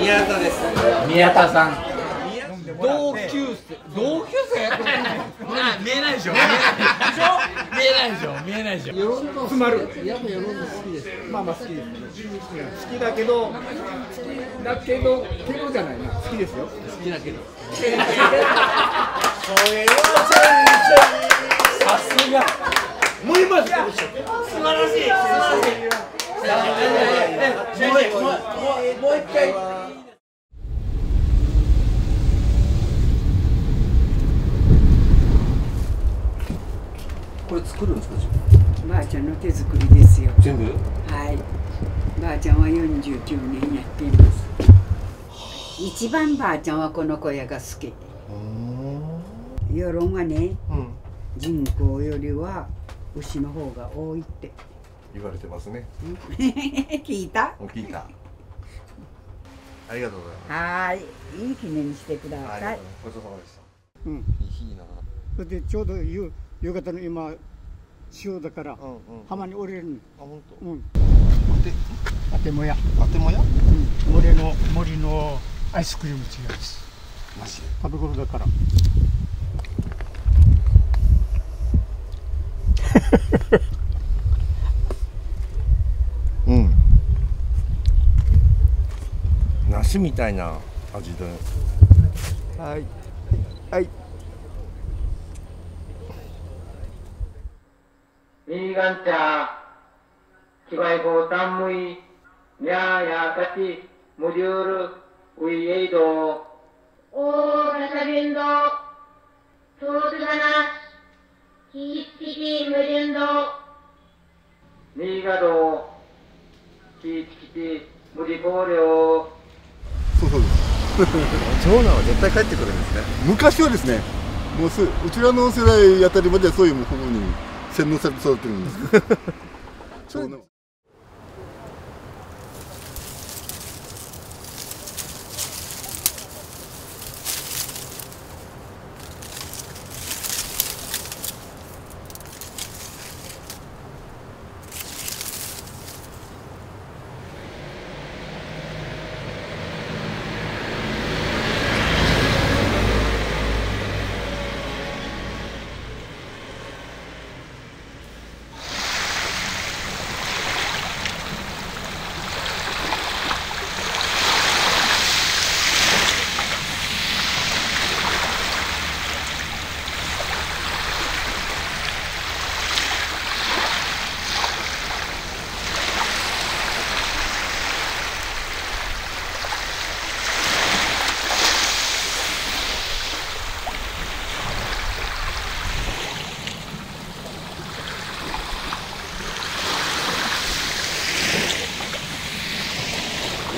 宮田です。宮田さん。同級生？同級生？あ見えないでしょ？見えないでしょ？見えないでしょ。見えないでしょ。詰まるやっぱ世論好きです。まあまあ好きです。好きだけど好きだけどけどじゃない。な好きですよ。好きだけど。それはさすがもう今素晴らしい素晴らしいもうもうもう一回これ作るんですかばあちゃんの手作りですよ。全部？はい。ばあちゃんは49年やっています。一番ばあちゃんはこの小屋が好き。世論はね、うん人口よりは牛の方が多いって。言われてますね 聞いた？聞いたありがとうございますはーい。いい記念にしてください。ごちそうさまでしたうん、いいなそれでちょうど夕夕方の今潮だからうんうん。浜に降りれるの。あ本当？うん。であてもや、あてもや？うん、森の森のアイスクリーム違いです。マジ？食べ頃だから。うん。梨みたいな味で。はい。はい Nigancha, kibai ko tamui, nya ya kati, mujur, uyeido. O Rasabindo, Tutugana, Kitiki Murindo, Nigado, kitikiti, murikoryo. そうそうです長男は絶対帰ってくるんですね昔はですねもうすうちらの世代あたりまではそういうものに洗脳されて育ってるんです 長男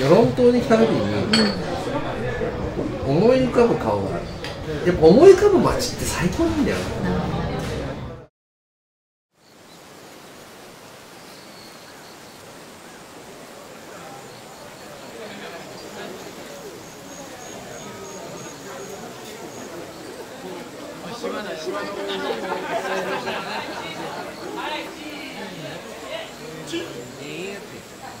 与論島に来た時に、思い浮かぶ顔がある。やっぱ思い浮かぶ街って最高なんだよね。あ